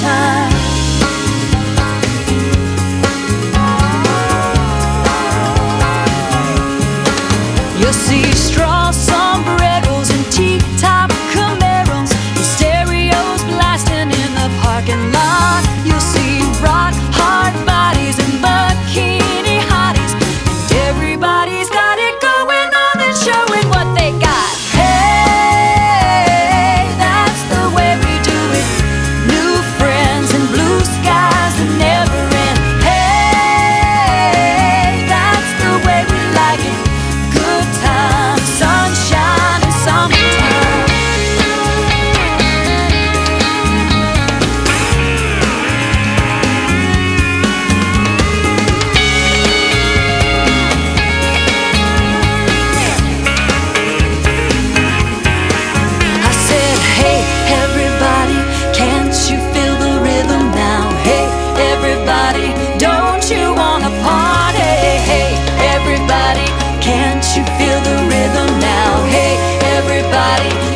Time. You see strength light.